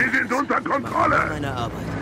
Sie sind unter Kontrolle! meine Arbeit.